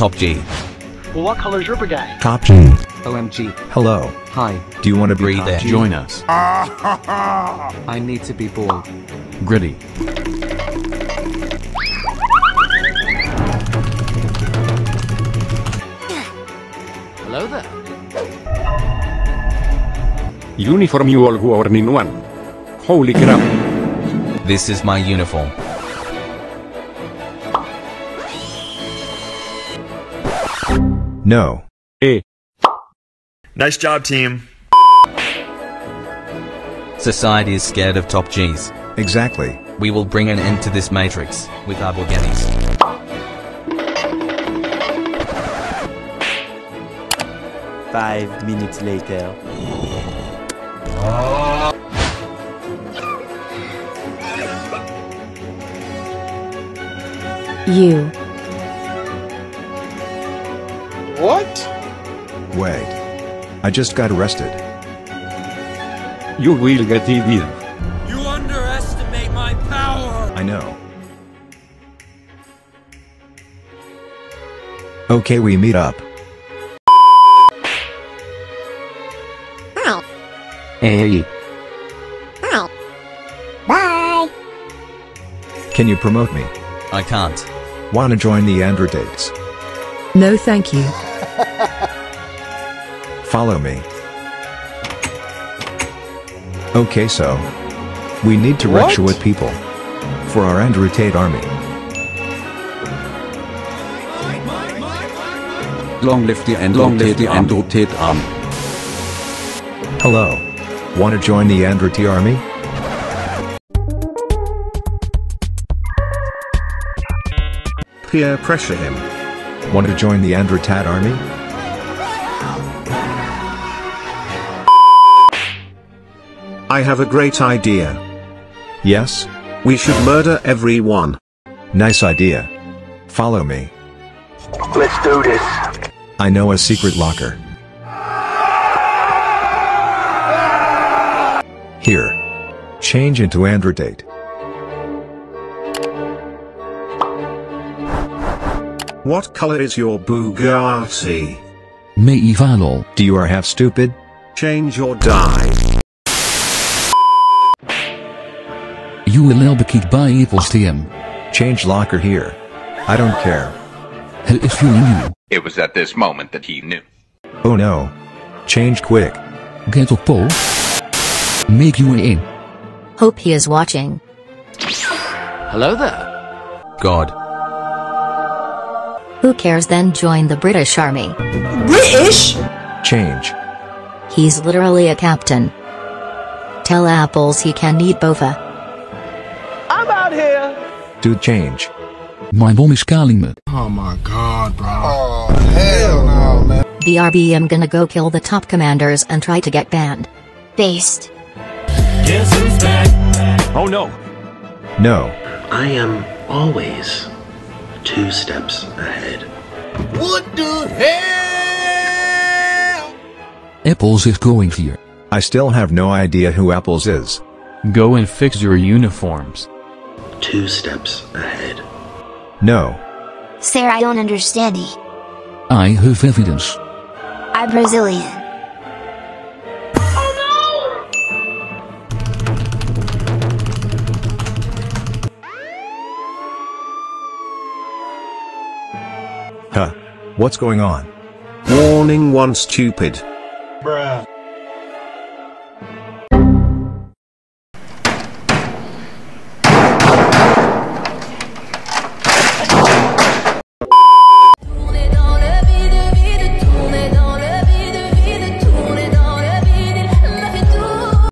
Top G. Well, what color's your brigade? Top G. OMG. Hello. Hi. Do you want to Breathe Top in. Join us. I need to be bald. Gritty. Hello there. Uniform you all who are in one. Holy crap. This is my uniform. No. Eh. Nice job, team. Society is scared of Top Gs. Exactly. We will bring an end to this matrix with our Borghenis. Five minutes later. You. What? Wait. I just got arrested. You will get evil. You underestimate my power! I know. Okay, we meet up. Hey. Ow. Bye! Can you promote me? I can't. Wanna join the Andrew Tates? No thank you. Follow me. Okay, so. We need to What? recruit people. For our Andrew Tate army. Long live the and long live the Andrew Tate arm. Hello. Wanna join the Andrew Tate army? Peer pressure him. Wanna join the Andrew Tate army? I have a great idea. Yes? We should murder everyone. Nice idea. Follow me. Let's do this. I know a secret locker. Here. Change into Andrew Tate. What color is your Bugatti? Me Medieval. Do you are half stupid? Change or die. You will now be kicked by Apple's TM. Change locker here. I don't care. Hij is feeling you. It was at this moment that he knew. Oh no. Change quick. Get op Paul. Make you in. Hope he is watching. Hello there. God. Who cares then join the British Army. British? Change. He's literally a captain. Tell Apples he can eat bofa. I'm out here. Do change. My mom is calling me. Oh my god, bro. Oh, hell no, man. BRB I'm gonna go kill the top commanders and try to get banned. Based. Guess who's back? Oh no. No. I am always two steps ahead. What the hell? Apples is going here. I still have no idea who Apples is. Go and fix your uniforms. Two steps ahead. No. Sir, I don't understand you. I have evidence. I'm Brazilian. Huh. What's going on? Warning one stupid. Bruh.